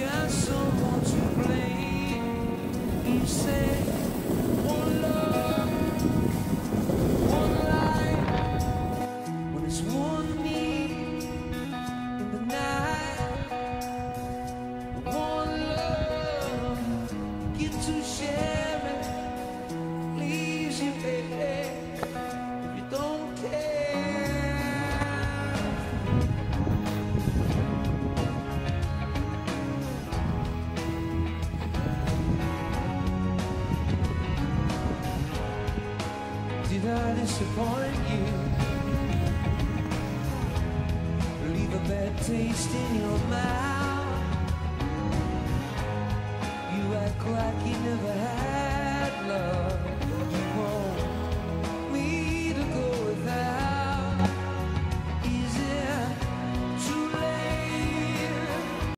got someone to blame. He said. Did I disappoint you? Leave a bad taste in your mouth